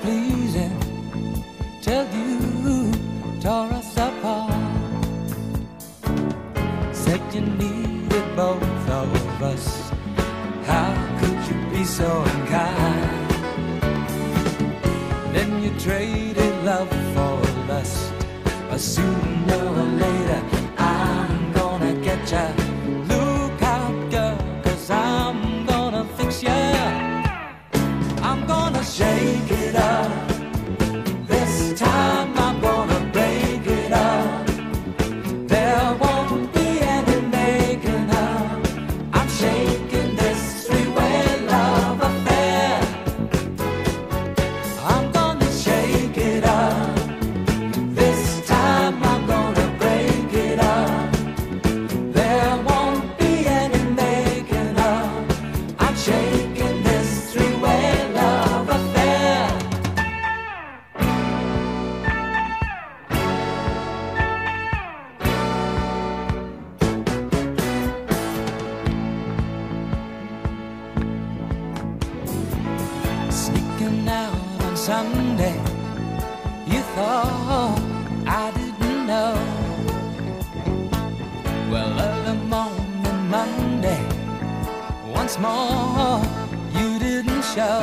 displeasing till you tore us apart. Said you needed both of us. How could you be so unkind? Then you traded love for lust. But sooner or later, I'm gonna get you. Sneaking out on Sunday, you thought I didn't know. Well, early morning Monday, once more you didn't show.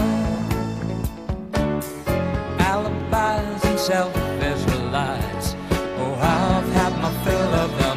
Alibis and selfish lies. Oh, I've had my fill of them